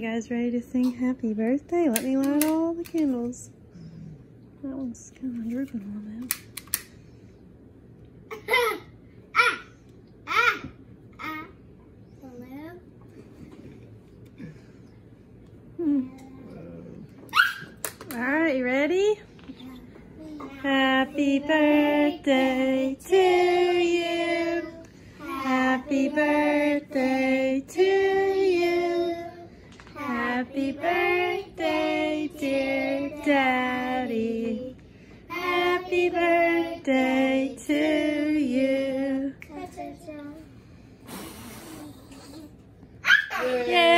you guys ready to sing happy birthday? Let me light all the candles. That one's kind of drooping a little bit. Hmm. All right, you ready? Happy birthday to you. Happy birthday to you. Happy birthday, dear Daddy. Happy birthday to you. Yay!